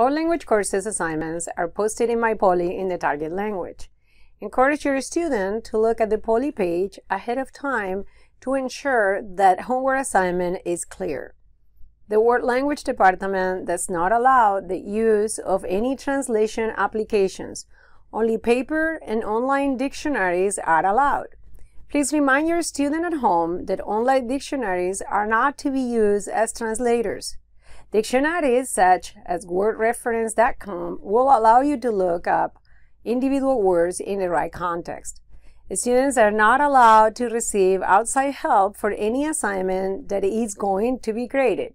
All language courses assignments are posted in my Poly in the target language. Encourage your student to look at the Poly page ahead of time to ensure that homework assignment is clear. The World Language Department does not allow the use of any translation applications. Only paper and online dictionaries are allowed. Please remind your student at home that online dictionaries are not to be used as translators. Dictionaries such as wordreference.com will allow you to look up individual words in the right context. Students are not allowed to receive outside help for any assignment that is going to be graded.